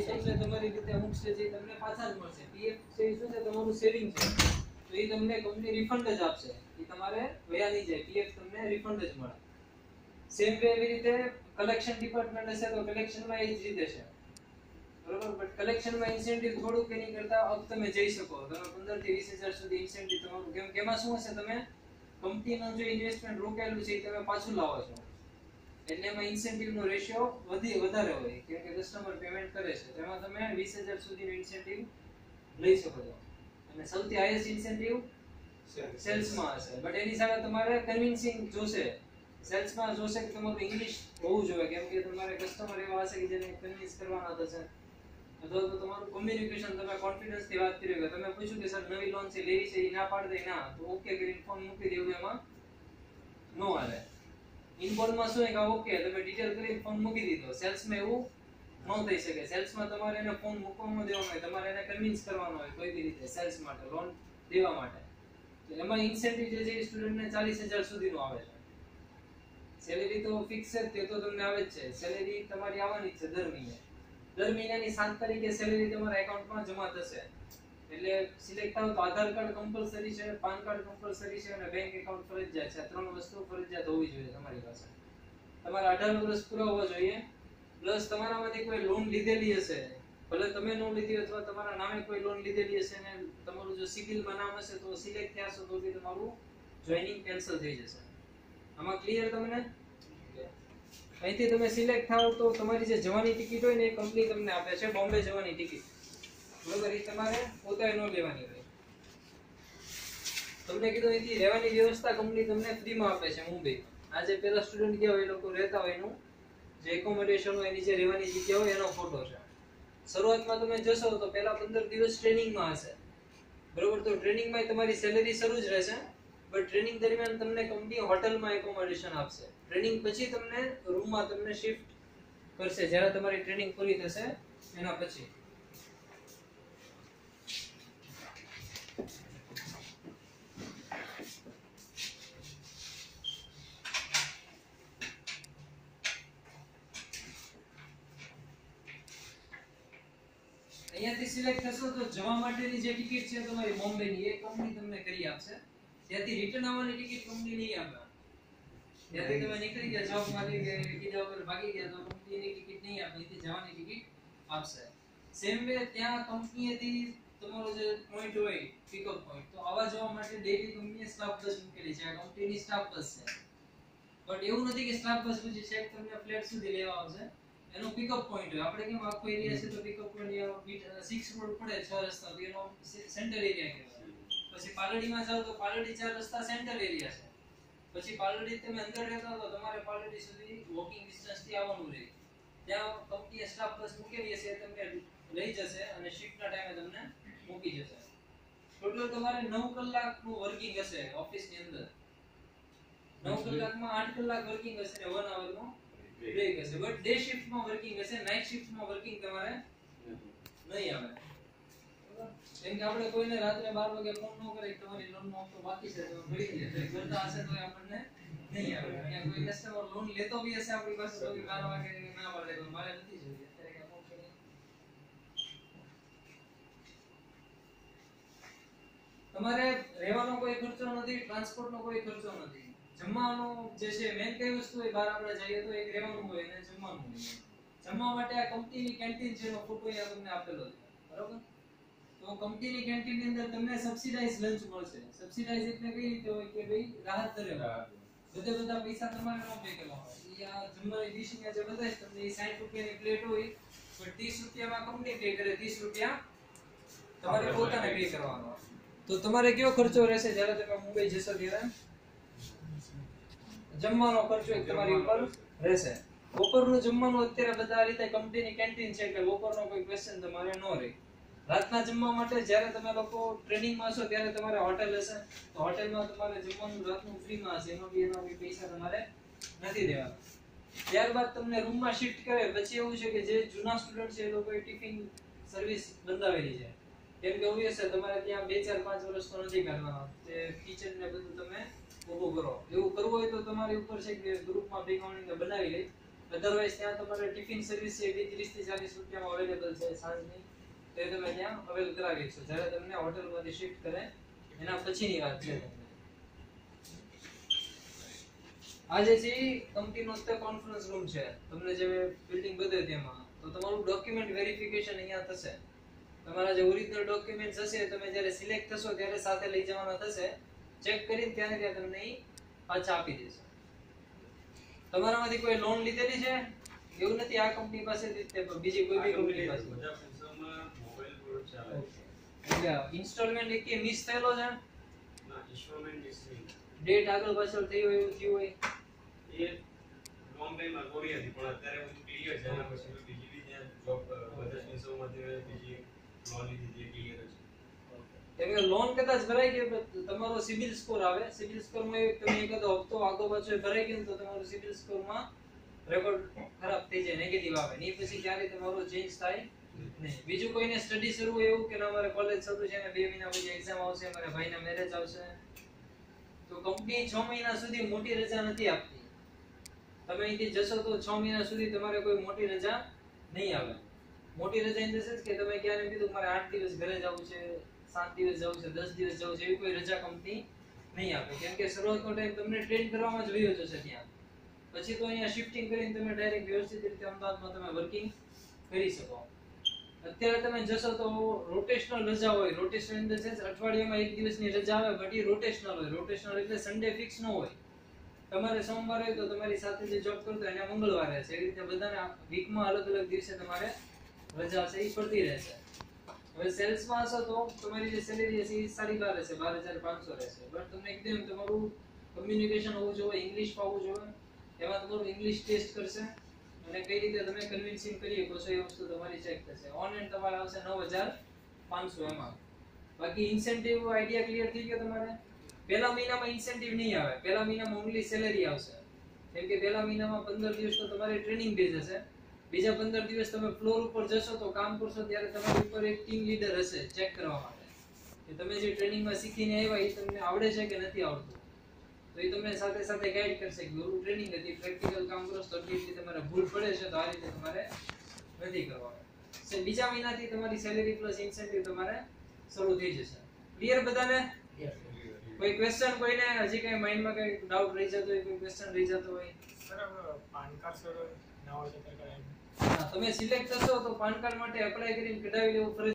તમારી અમુક છે જે તમને પાછા જ મળશે. પીએફ છે શું છે? તમારું સેવિંગ છે. તો એ તમને કંપની રિફંડ જ આપશે. એ તમારે વયા નહીં પીએફ તમને રિફંડ જ મળે. સેમ રીતે કલેક્શન ડિપાર્ટમેન્ટ હશે તો કલેક્શનમાં એ જ છે. બરોબર? બટ કલેક્શનમાં ઇન્સેન્ટિવ થોડુંક એની કરતા અપ તમે જઈ શકો. તમે 15 થી 20000 સુધી ઇન્સેન્ટિવ તમારું. કેમ કે શું હશે? તમે કંપનીનું જે ઇન્વેસ્ટમેન્ટ રોકેલું છે એ તમે પાછું લાવો છો. એટલે એમાં ઇન્સેન્ટિવ નો રેશિયો વધી વધારે હોય. કેમ કે કસ્ટમર પેમેન્ટ કરે છે. તેમાં તમે 20000 સુધીનો ઇન્સેન્ટિવ લઈ શકો છો. અને સૌથી હાઈએસ્ટ ઇન્સેન્ટિવ સેલ્સમાં હશે. બટ એની સામે તમારે કન્વિન્સિંગ જોશે. સેલ્સમાં જોશે કે તમારું ઇંગ્લિશ હોવું જોઈએ. કેમ કે તમારે કસ્ટમર એવા હશે કે જેને કન્વિન્સ કરવાના થશે અથવા તો તમારું કોમ્યુનિકેશન તમે કોન્ફિડન્સથી વાત કરી કે તમે પૂછ્યું કે સર નવી લોન છે લેવી છે? એ ના પાડ દે ના. તો ઓકે કરીને ફોન મૂકી દેવું એમાં. નો હાલે. ઇનબોર્ડમાં શું કે ઓકે તમે ડિટેલ કરીને ફોન મૂકી દીધો. સેલ્સમાં એવું ન થઈ શકે. સેલ્સમાં તમારે એને ફોન મૂકવાનો દેવાનો હોય, તમારે એને કન્વિન્સ કરવાનો હોય કોઈ બી રીતે સેલ્સ માટે લોન દેવા માટે. તો એમાં ઇન્સેન્ટિવ જે છે સ્ટુડન્ટને ચાલીસ હજાર સુધીનો આવે છે. સેલેરી તો ફિક્સ જ તે તો તમને આવે જ છે. સેલેરી તમારી આવવાની છે દર મહિને. દર મહિનાની સાત તારીખે સેલેરી તમારા એકાઉન્ટમાં જમા થશે. એટલે સિલેક્ટ થાવ તો આધાર કાર્ડ કમ્પલસરી છે પાન કાર્ડ કમ્પલસરી છે અને બેંક એકાઉન્ટ ફરજિયાત છે. ત્રણ વસ્તુ ફરજિયાત હોવી જોઈએ તમારી પાસે. તમારા અઢાર વર્ષ પૂરા હોવા જોઈએ. પ્લસ તમારામાંથી કોઈ લોન લીધેલી હશે, ભલે તમે નો લીધી અથવા તમારા નામે કોઈ લોન લીધેલી હશે ને તમારું જો સિવિલમાં નામ હશે તો સિલેક્ટ થયા છો તો બી તમારું જોઈનિંગ કેન્સલ થઈ જશે. આમાં ક્લિયર તમને? અહીંથી તમે સિલેક્ટ થાવ તો તમારી જે જવાની ટિકિટ હોય ને એ કંપની તમને આપે છે, બોમ્બે જવાની ટિકિટ બરોબર એ તમારે પોતે ન લેવાની હોય. તમને કીધું અહીંથી રહેવાની વ્યવસ્થા કંપની તમને ફ્રીમાં આપે છે મુંબઈ. આ જે પેલા સ્ટુડન્ટ ગયા હોય એ લોકો રહેતા હોય એનું. જે એકોમોડેશન હોય એની જે રહેવાની જગ્યા હોય, એનો ફોટો છે. શરૂઆતમાં તમે જશો તો પહેલા પંદર દિવસ ટ્રેનિંગમાં હશે. બરોબર? તો ટ્રેનિંગમાં તમારી સેલેરી શરૂ જ રહેશે. બટ ટ્રેનિંગ દરમિયાન તમને કંપની હોટલમાં એકોમોડેશન આપશે. ટ્રેનિંગ પછી તમને રૂમમાં તમને શિફ્ટ કરશે. જ્યારે તમારી ટ્રેનિંગ પૂરી થશે, એના પછી. અહીંયાથી સિલેક્ટ થશો તો જવા માટેની જે ટિકિટ છે તમારી બોમ્બેની એ કંપની તમને કરી આપશે. ત્યાંથી રિટર્ન આવવાની ટિકિટ કંપની નહીં આપે. ત્યાંથી તમે નીકળી ગયા જોબમાંથી કે કીધા ઉપર ભાગી ગયા, તો કંપનીની ટિકિટ નહીં આપે અહીંથી જવાની ટિકિટ આપશે. સેમ વે ત્યાં કંપનીએથી તમારો જે પોઈન્ટ હોય પિકઅપ પોઈન્ટ તો આવા જવા માટે ડેલી કંપનીએ સ્ટાફ બસ મૂકેલી છે. આ કંપનીની સ્ટાફ બસ છે. બટ એવું નથી કે સ્ટાફ બસ પછી છેક તમને ફ્લેટ સુધી લેવા આવશે. એનો પિકઅપ પોઈન્ટ હોય. આપણે કેમ આખો એરિયા છે તો પિકઅપ પોઈન્ટ સિક્સ રોડ પડે છ રસ્તા તો એનો સેન્ટર એરિયા કહેવાય. પછી પાલડીમાં જાવ તો પાલડી ચાર રસ્તા સેન્ટર એરિયા છે. પછી પાલડી તમે અંદર રહેતા તો તમારે પાલડી સુધી વોકિંગ ડિસ્ટન્સથી આવવાનું રહે. ત્યાં કંપની સ્ટાફ બસ મૂકેલી હશે તમને લઈ જશે અને શિફ્ટના ટાઈમે તમને મૂકી જશે. ટોટલ તમારે 9 કલાકનું વર્કિંગ હશે ઓફિસની અંદર. 9 કલાકમાં 8 કલાક વર્કિંગ હશે ને 1 આવરનો બ્રેક હશે. બટ ડે શિફ્ટમાં વર્કિંગ હશે નાઇટ શિફ્ટમાં વર્કિંગ તમારે નહીં આવે. કેમ કે આપણે કોઈને રાત્રે 12 વાગે ફોન ન કરે, તમારી લોન નો હપ્તો બાકી છે, તો મળી જાય કરતા હશે તો આપણને નહીં આવે. અહીંયા કોઈ કસ્ટમર લોન લેતો બી હશે આપણી પાસે, તો બી 12 વાગે ના પડે તો મારે નથી જોઈએ. અત્યારે કે ફોન કરી તમારે રહેવાનો કોઈ ખર્ચો નથી ટ્રાન્સપોર્ટનો કોઈ ખર્ચો નથી. જમવાનો જે છે મેન કઈ વસ્તુ એ બહાર આપણે જઈએ તો એક રહેવાનું હોય અને જમવાનું હોય. જમવા માટે આ કંપનીની કેન્ટીન છે એનો ફોટો અહીંયા તમને આપેલો છે. બરોબર? તો કંપનીની કેન્ટીનની અંદર તમને સબસિડાઇઝ લંચ મળશે. સબસિડાઇઝ એટલે કઈ રીતે હોય કે ભાઈ રાહત દરે બધા બધા પૈસા તમારે ન પે કરવા હોય આ જમવાની ડીશ ને જે બધા તમને ઈ 60 રૂપિયાની પ્લેટ હોય પણ 30 રૂપિયામાં કંપની પે કરે 30 રૂપિયા તમારે પોતાને પે કરવાનો. તો તમારે કયો ખર્ચો રહેશે? જ્યારે તમે મુંબઈ જશો ત્યારે? જમવાનો ખર્ચો એક તમારી ઉપર રહેશે. બપોરનું જમવાનું અત્યારે બધા રીતે કંપનીની કેન્ટીન છે એટલે બપોરનો કોઈ ક્વેશ્ચન તમારે ન રહે. રાતના જમવા માટે જ્યારે તમે લોકો ટ્રેનિંગમાં હશો ત્યારે તમારે હોટેલ હશે. તો હોટેલમાં તમારે જમવાનું રાતનું ફ્રીમાં હશે. એનો બી એના બી પૈસા તમારે નથી દેવાના. ત્યારબાદ તમને રૂમમાં શિફ્ટ કરે. પછી એવું છે કે જે જૂના સ્ટુડન્ટ છે એ લોકોએ ટિફિન સર્વિસ બંધાવેલી છે. કેમ કે ઓબ્વિયસ છે તમારે ત્યાં બે ચાર પાંચ વર્ષ તો નથી કાઢવાના. તે કિચન ને બધું તમે ઊભું કરો. એવું કરવું હોય તો તમારી ઉપર છે કે ગ્રુપમાં ભેગા બનાવી લે. અધરવાઇઝ ત્યાં તમારે ટિફિન સર્વિસ છે એ 30 થી 40 રૂપિયામાં અવેલેબલ છે સાંજની. તો એ તમે ત્યાં અવેલ કરાવી શકશો જ્યારે તમને હોટલમાંથી શિફ્ટ કરે, એના પછીની વાત છે. આજે જે કંપની કંપનીનો અત્યારે કોન્ફરન્સ રૂમ છે. તમને જે બિલ્ડિંગ બધે તેમાં તો તમારું ડોક્યુમેન્ટ વેરિફિકેશન અહીંયા થશે. તમારા જે ઓરિજિનલ ડોક્યુમેન્ટ્સ હશે, તમે જ્યારે સિલેક્ટ થશો ત્યારે સાથે લઈ જવાના થશે. ચેક કરીને ત્યાં ત્યાં તમને પાછા આપી દેશે. તમારામાંથી કોઈ લોન લીધેલી છે? એવું નથી આ કંપની પાસેથી તે બીજી કોઈ બી કંપની પાસે. મોબાઈલ પર ચાલે એટલે ઇન્સ્ટોલમેન્ટ એક મિસ થયેલો છે? ના ડેટ આગળ પાછળ થઈ હોય એવું થયું હોય? એ લોંગ ટાઈમ અગોડી હતી પણ અત્યારે બધું ક્લિયર છે. એના પછી બીજી બી ત્યાં જોબ બધા પૈસામાંથી બીજી લોન લીધી હતી ક્લિયર છે. કે લોન કદાચ ભરાઈ ગઈ તમારો સિબિલ સ્કોર આવે. સિબિલ સ્કોરમાં તમે એકાદો હપ્તો આગો પાછો ભરાઈ ગયો તો તમારો સિબિલ સ્કોરમાં રેકોર્ડ ખરાબ થઈ જાય નેગેટિવ આવે. ને પછી ક્યારે તમારો ચેન્જ થાય નહીં. બીજું કોઈને સ્ટડી શરૂ એવું કે અમારે કોલેજ શરૂ છે ને બે મહિના પછી એક્ઝામ આવશે મારા ભાઈના મેરેજ આવશે. તો કંપની છ મહિના સુધી મોટી રજા નથી આપતી. તમે અહીંથી જશો તો છ મહિના સુધી તમારે કોઈ મોટી રજા નહીં આવે. મોટી રજા ઇન ધ સેન્સ કે તમે ક્યારે કીધું મારે આઠ દિવસ ઘરે જવું છે. સાત દિવસ જવું છે, દસ દિવસ જવું છે, એવી કોઈ રજા કંપની નહીં આપે. કેમ કે શરૂઆતનો ટાઈમ તમને ટ્રેન કરવામાં જ વયો જશે ત્યાં. પછી તો અહીંયા શિફ્ટિંગ કરીને તમે ડાયરેક્ટ વ્યવસ્થિત રીતે અમદાવાદમાં તમે વર્કિંગ કરી શકો. અત્યારે તમે જશો તો રોટેશનલ રજા હોય રોટેશનલ ઇન ધ અઠવાડિયામાં એક દિવસની રજા આવે બટ એ રોટેશનલ હોય. રોટેશનલ એટલે સન્ડે ફિક્સ ન હોય. તમારે સોમવાર તો તમારી સાથે જે જોબ કરતો એને મંગળવારે છે. એ રીતે બધાને વીકમાં અલગ અલગ દિવસે તમારે રજા છે એ પડતી રહેશે. હવે સેલ્સમાં હશો તો તમારી જે સેલેરી હશે એ સારી બાર રહેશે બાર હજાર પાંચસો રહેશે. બટ તમને એકદમ તમારું કમ્યુનિકેશન હોવું જોઈએ ઇંગ્લિશ ફાવવું જોઈએ, એમાં તમારું ઇંગ્લિશ ટેસ્ટ કરશે અને કઈ રીતે તમે કન્વિન્સિંગ કરી શકો છો એ વસ્તુ તમારી ચેક થશે. ઓન એન્ડ તમારે આવશે નવ હજાર પાંચસો એમાં બાકી ઇન્સેન્ટિવ આઈડિયા ક્લિયર થઈ ગયો તમારે? પહેલા મહિનામાં ઇન્સેન્ટિવ નહીં આવે. પહેલા મહિનામાં ઓનલી સેલેરી આવશે. કેમ કે પહેલા મહિનામાં પંદર દિવસ તો તમારે ટ્રેનિંગ બેઝ હશે. બીજા પંદર દિવસ તમે ફ્લોર ઉપર જશો તો કામ કરશો ત્યારે તમારી ઉપર એક ટીમ લીડર હશે ચેક કરવા માટે. કે તમે જે ટ્રેનિંગમાં શીખીને આવ્યા એ તમને આવડે છે કે નથી આવડતું? તો એ તમને સાથે સાથે ગાઈડ કરશે કે ગુરુ ટ્રેનિંગ હતી પ્રેક્ટિકલ કામ કરો છો તો રીતે તમારે ભૂલ પડે છે તો આ રીતે તમારે નથી કરવાનું. બીજા મહિનાથી તમારી સેલેરી પ્લસ ઇન્સેન્ટિવ તમારે શરૂ થઈ જશે. ક્લિયર બધાને? કોઈ ક્વેશ્ચન કોઈને? હજી કઈ માઇન્ડમાં કઈ ડાઉટ રહી જતો હોય કોઈ ક્વેશ્ચન રહી જતો હોય? બરાબર પાન કાર્ડ સર નવા જતા કરાય તમે સિલેક્ટ થશો તો પાન કાર્ડ માટે એપ્લાય કરીને કઢાવી લેવું ફરજિયાત